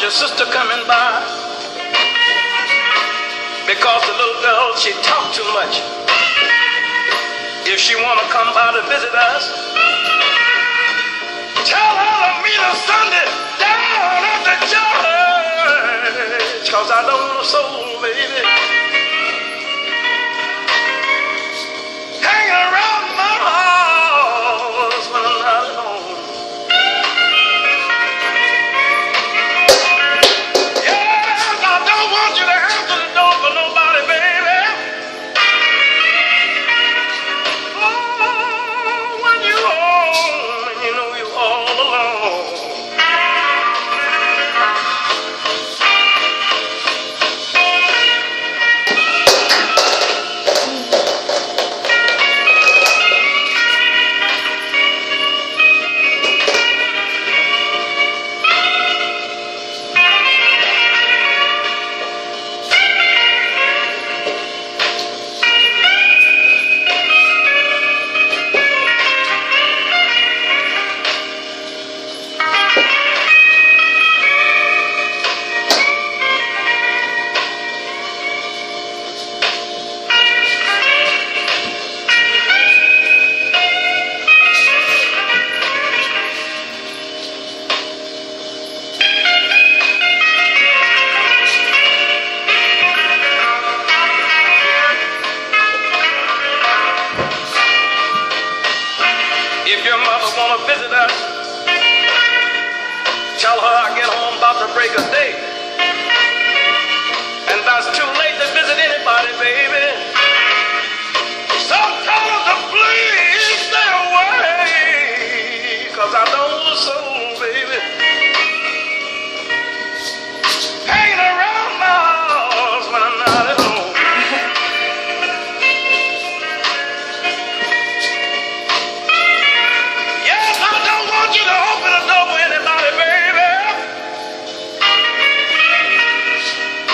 your sister coming by. Because the little girl, she talk too much. If she want to come by to visit us, tell her to meet us Sunday down at the church. Cause I don't want a soul, baby. If your mother wanna visit us, tell her I get home about the break of day. Want you to open the door for anybody, baby.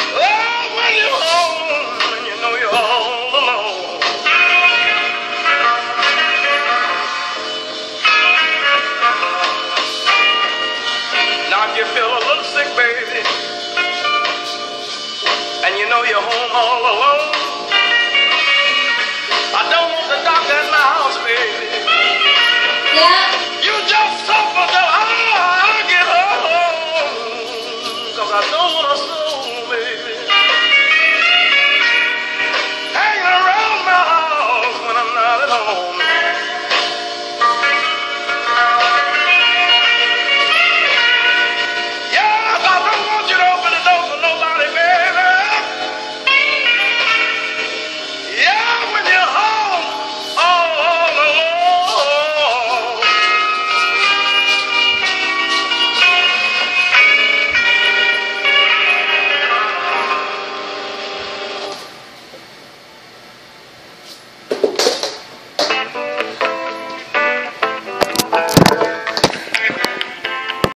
Oh, when you're home and you know you're all alone. Now, if you feel a little sick, baby, and you know you're home all alone, I don't want the doctor in my house, baby. Yeah.